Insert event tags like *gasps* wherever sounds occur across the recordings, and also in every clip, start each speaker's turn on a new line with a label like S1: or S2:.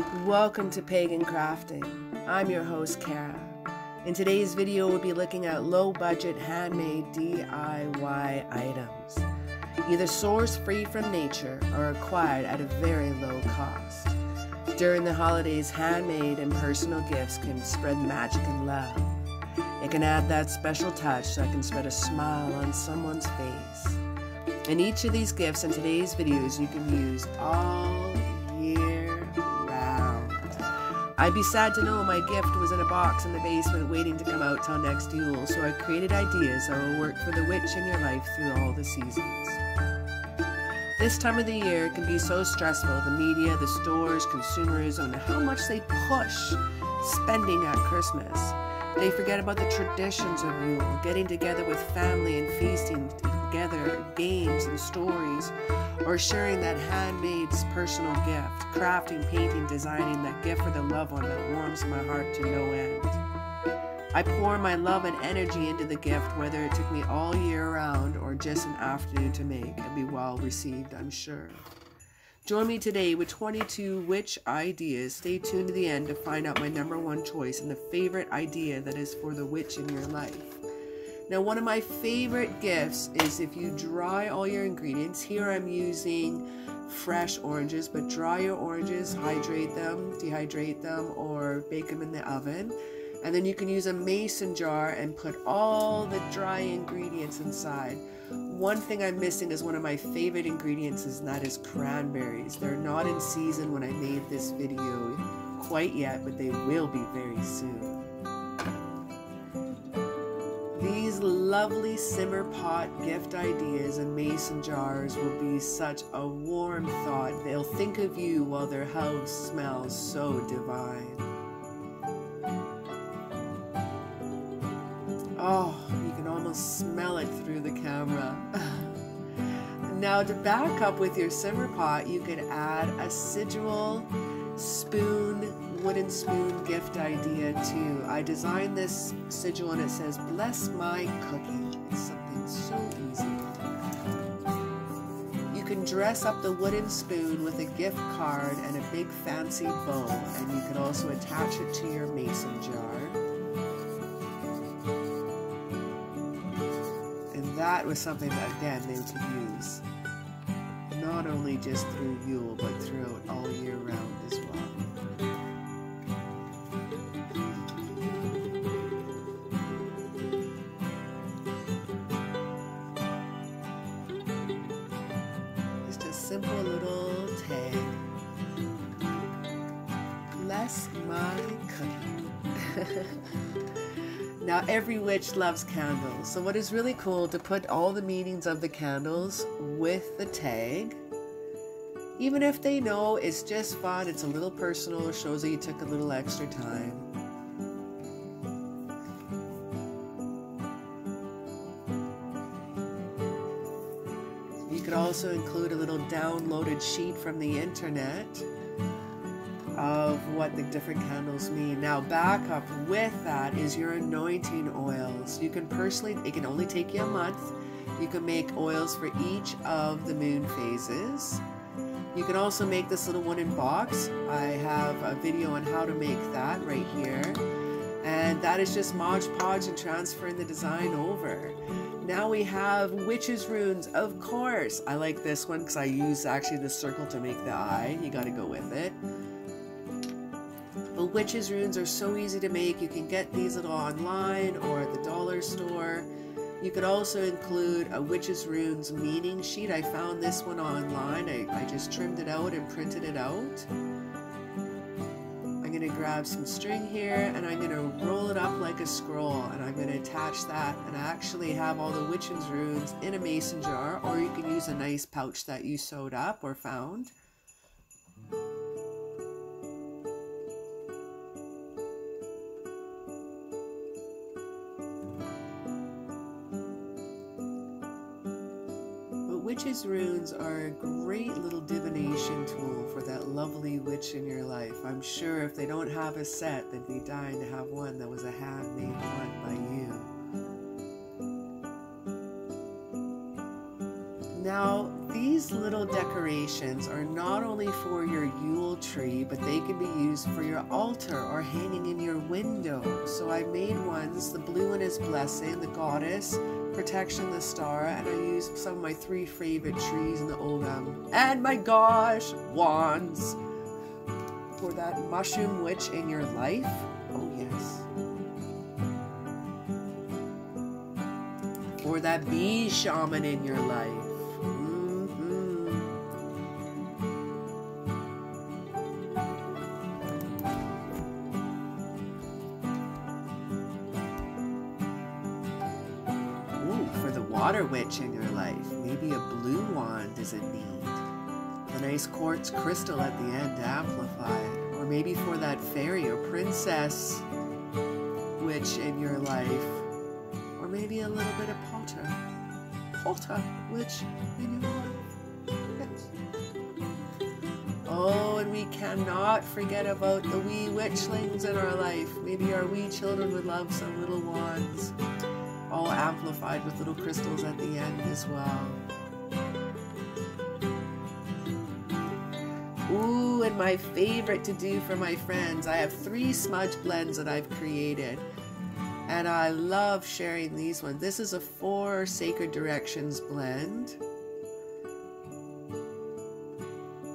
S1: Welcome to Pagan Crafting. I'm your host, Cara. In today's video, we'll be looking at low budget handmade DIY items, either sourced free from nature or acquired at a very low cost. During the holidays, handmade and personal gifts can spread magic and love. It can add that special touch so I can spread a smile on someone's face. In each of these gifts in today's videos, you can use all year. I'd be sad to know my gift was in a box in the basement waiting to come out till next Yule, so I created ideas that will work for the witch in your life through all the seasons. This time of the year can be so stressful. The media, the stores, consumerism, how much they push spending at Christmas. They forget about the traditions of Yule, getting together with family and feasting together, games and stories, or sharing that handmade personal gift, crafting, painting, designing that gift for the loved one that warms my heart to no end. I pour my love and energy into the gift, whether it took me all year round or just an afternoon to make, and be well received, I'm sure. Join me today with 22 witch ideas. Stay tuned to the end to find out my number one choice and the favorite idea that is for the witch in your life. Now, one of my favorite gifts is if you dry all your ingredients. Here I'm using fresh oranges, but dry your oranges, hydrate them, dehydrate them, or bake them in the oven. And then you can use a mason jar and put all the dry ingredients inside. One thing I'm missing is one of my favorite ingredients, and that is cranberries. They're not in season when I made this video quite yet, but they will be very soon. Lovely simmer pot gift ideas and mason jars will be such a warm thought. They'll think of you while their house smells so divine. Oh, you can almost smell it through the camera. *laughs* now to back up with your simmer pot, you can add a sigil spoon, wooden spoon gift idea too. I designed this sigil and it says, bless my cooking. It's something so easy. You can dress up the wooden spoon with a gift card and a big fancy bow and you can also attach it to your mason jar. And that was something that again they could use not only just through Yule but throughout all year round as well. Simple little tag. Bless my cooking. *laughs* Now, every witch loves candles, so what is really cool to put all the meanings of the candles with the tag. Even if they know it's just fun, it's a little personal, shows that you took a little extra time. Also include a little downloaded sheet from the internet of what the different candles mean. Now, back up with that is your anointing oils. You can personally, it can only take you a month. You can make oils for each of the moon phases. You can also make this little wooden box. I have a video on how to make that right here. And that is just Mod Podge and transferring the design over. Now we have witches runes, of course. I like this one because I use actually the circle to make the eye. You got to go with it. The witches runes are so easy to make. You can get these little online or at the dollar store. You could also include a witches runes meaning sheet. I found this one online. I, I just trimmed it out and printed it out. I'm going to grab some string here and I'm going to roll it up like a scroll and I'm going to attach that and I actually have all the witches runes in a mason jar or you can use a nice pouch that you sewed up or found. Witch's runes are a great little divination tool for that lovely witch in your life. I'm sure if they don't have a set, they'd be dying to have one that was a handmade one by you. These little decorations are not only for your Yule tree, but they can be used for your altar or hanging in your window. So I made ones, the blue one is blessing, the goddess, protection, the star, and I used some of my three favorite trees in the Ogham. Um, and my gosh, wands for that mushroom witch in your life. Oh yes. For that bee shaman in your life. Water witch in your life. Maybe a blue wand is in need. A nice quartz crystal at the end to amplify it. Or maybe for that fairy or princess witch in your life. Or maybe a little bit of potter. Potter witch in your life. Oh, and we cannot forget about the wee witchlings in our life. Maybe our wee children would love some little wands all amplified with little crystals at the end as well. Ooh, and my favorite to do for my friends, I have three smudge blends that I've created. And I love sharing these ones. This is a four Sacred Directions blend.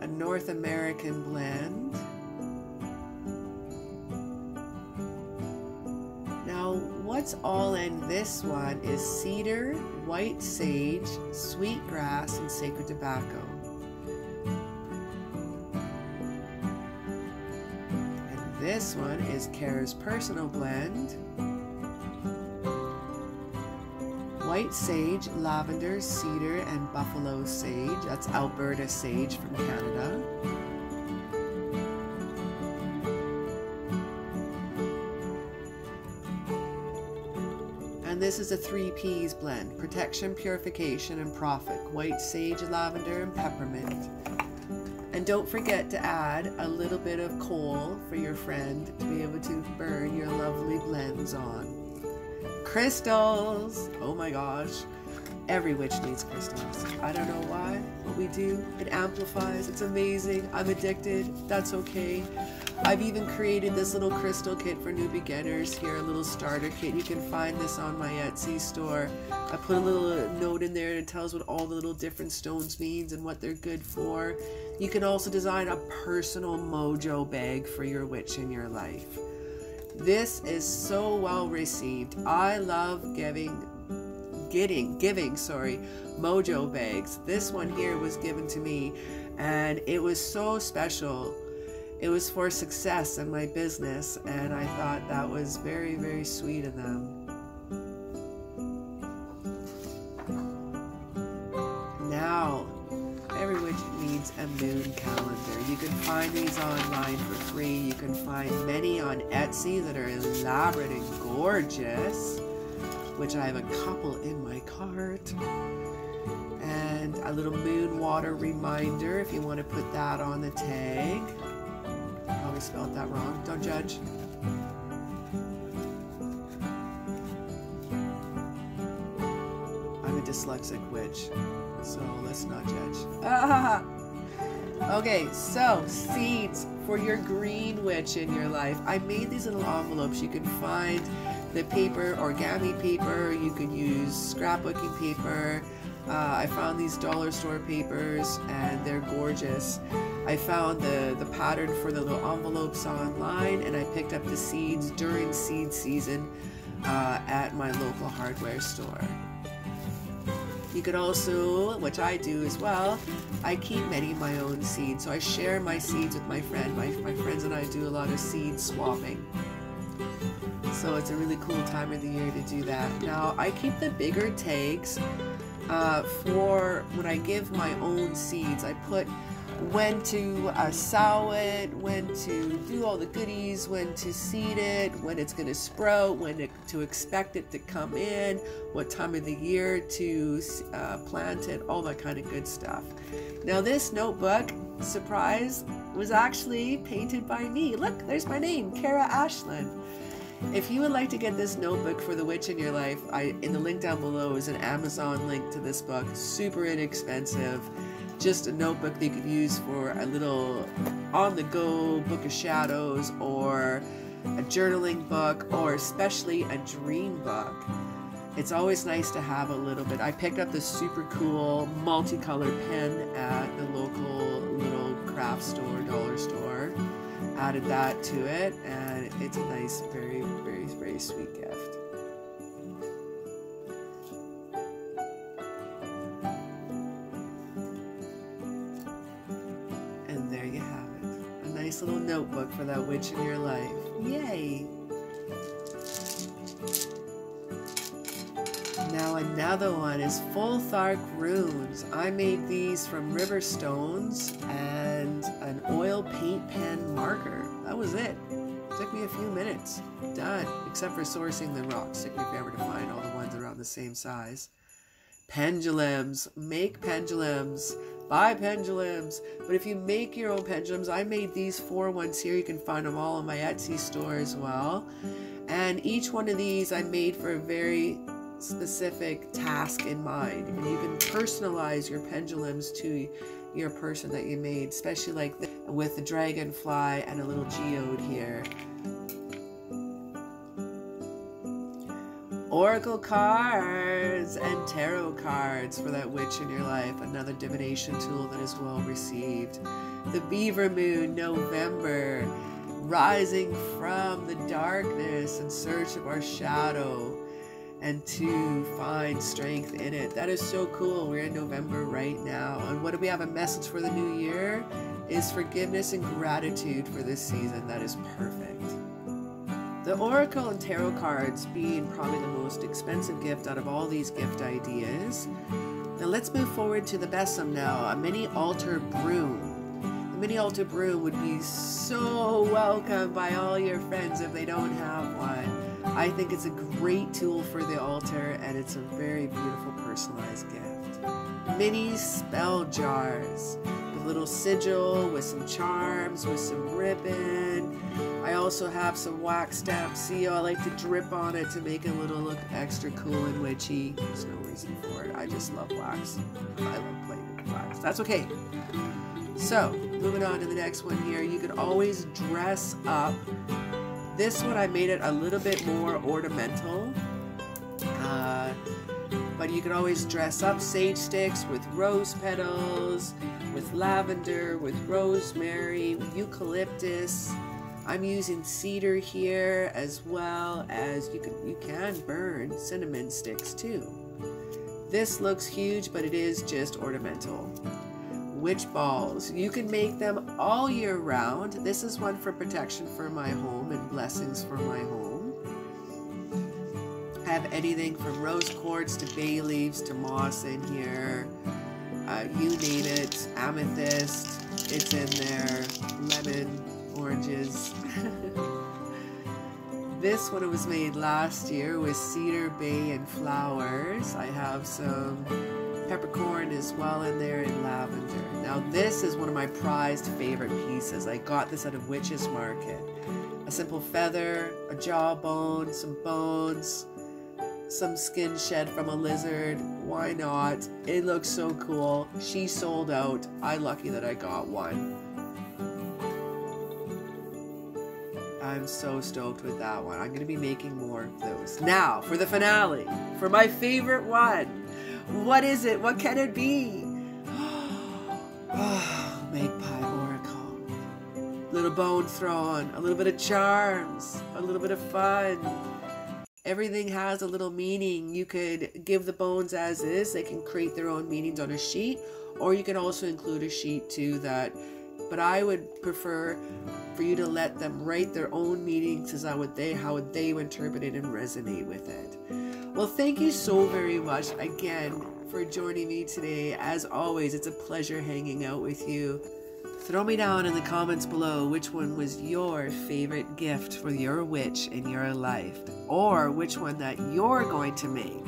S1: A North American blend. All in this one is cedar, white sage, sweet grass, and sacred tobacco. And this one is Cara's personal blend. White sage, lavender, cedar, and buffalo sage. That's Alberta sage from Canada. This is a three P's blend protection, purification, and profit white sage, lavender, and peppermint. And don't forget to add a little bit of coal for your friend to be able to burn your lovely blends on. Crystals! Oh my gosh. Every witch needs crystals. I don't know why, but we do. It amplifies. It's amazing. I'm addicted. That's okay. I've even created this little crystal kit for new beginners here, a little starter kit. You can find this on my Etsy store. I put a little note in there that tells what all the little different stones means and what they're good for. You can also design a personal mojo bag for your witch in your life. This is so well received. I love giving getting giving sorry mojo bags this one here was given to me and it was so special it was for success in my business, and I thought that was very, very sweet of them. Now, everyone needs a moon calendar. You can find these online for free. You can find many on Etsy that are elaborate and gorgeous, which I have a couple in my cart. And a little moon water reminder if you want to put that on the tag probably spelled that wrong. Don't judge. I'm a dyslexic witch, so let's not judge. *laughs* Okay, so seeds for your green witch in your life. I made these little envelopes. You can find the paper, origami paper. You can use scrapbooking paper. Uh, I found these dollar store papers and they're gorgeous. I found the, the pattern for the little envelopes online and I picked up the seeds during seed season uh, at my local hardware store. You could also, which I do as well, I keep many of my own seeds. So I share my seeds with my friend. My, my friends and I do a lot of seed swapping. So it's a really cool time of the year to do that. Now I keep the bigger tags uh, for when I give my own seeds. I put when to uh, sow it, when to do all the goodies, when to seed it, when it's going to sprout, when to, to, expect it to come in, what time of the year to uh, plant it, all that kind of good stuff. Now, this notebook, surprise, was actually painted by me. Look, there's my name, Cara Aisling. If you would like to get this notebook for the witch in your life, I in the link down below is an Amazon link to this book. Super inexpensive. just a notebook that you could use for a little on the go book of shadows or a journaling book or especially a dream book. It's always nice to have a little bit. I picked up this super cool multicolored pen at the local little craft store, dollar store. Added that to it, and it's a nice, very, sweet gift. And there you have it. A nice little notebook for that witch in your life. Yay! Now another one is Futhark Runes. I made these from river stones and an oil paint pen marker. That was it. Me a few minutes. Done. Except for sourcing the rocks. Took me forever to find all the ones around the same size. Pendulums. Make pendulums. Buy pendulums. But if you make your own pendulums, I made these four ones here. You can find them all on my Etsy store as well. And each one of these I made for a very specific task in mind and you can personalize your pendulums to your person that you made especially like the, with the dragonfly and a little geode here oracle cards and tarot cards for that witch in your life another divination tool that is well received the beaver moon november rising from the darkness in search of our shadow and to find strength in it. That is so cool. We're in November right now. And what do we have a message for the new year? Is forgiveness and gratitude for this season. That is perfect. The Oracle and Tarot cards being probably the most expensive gift out of all these gift ideas. Now let's move forward to the Besom now, a mini altar broom. The mini altar broom would be so welcome by all your friends if they don't have one. I think it's a great tool for the altar and it's a very beautiful personalized gift. Mini spell jars with little sigil, with some charms, with some ribbon. I also have some wax stamp seal. I like to drip on it to make it a little look extra cool and witchy. There's no reason for it. I just love wax. I love playing with wax. That's okay. So, moving on to the next one here. You can always dress up this one I made it a little bit more ornamental. Uh, but you can always dress up sage sticks with rose petals, with lavender, with rosemary, eucalyptus. I'm using cedar here as well as you can you can burn cinnamon sticks too. This looks huge, but it is just ornamental witch balls. You can make them all year round. This is one for protection for my home and blessings for my home. I have anything from rose quartz to bay leaves to moss in here. Uh, you name it. Amethyst. It's in there. Lemon, oranges. *laughs* this one was made last year with cedar bay and flowers. I have some peppercorn as well in there and lavender. Now this is one of my prized favorite pieces. I got this at a witch's market. A simple feather, a jawbone, some bones, some skin shed from a lizard. Why not? It looks so cool. She sold out. I lucky that I got one. I'm so stoked with that one. I'm going to be making more of those. Now, for the finale, for my favorite one. What is it? What can it be? *gasps* oh, Magpie Oracle. Little bone thrown, a little bit of charms, a little bit of fun. Everything has a little meaning. You could give the bones as is. They can create their own meanings on a sheet, or you can also include a sheet too that but I would prefer for you to let them write their own meanings as how would they how would they interpret it and resonate with it. Well, thank you so very much again for joining me today. As always, it's a pleasure hanging out with you. Throw me down in the comments below which one was your favorite gift for your witch in your life, or which one that you're going to make.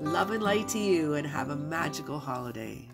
S1: Love and light to you, and have a magical holiday.